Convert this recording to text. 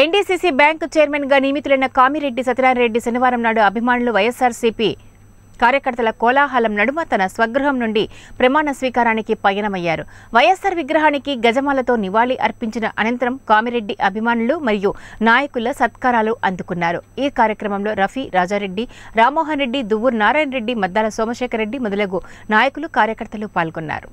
NDCC bank చైర్మన్గా నియమితులైన కామిరెడ్డి సత్యనారాయణరెడ్డి శనివారం నాడు అభిమానులు వైఎస్ఆర్సీపీ కార్యకర్తల కోలాహలం నడుమ తన స్వగృహం నుండి ప్రమాణ స్వీకారానికి పయనమయ్యారు. వైఎస్ఆర్ విగ్రహానికి గజమాలతో నివాళి అర్పించిన అనంతరం కామిరెడ్డి అభిమానులు మరియు నాయకుల సత్కారాలు అందుకున్నారు. ఈ కార్యక్రమంలో రఫీ రాజారెడ్డి రామ్మోహన్ రెడ్డి దువ్వూరు నారాయణ రెడ్డి మద్దాల సోమశేఖర్ రెడ్డి మొదలగు నాయకులు కార్యకర్తలు పాల్గొన్నారు.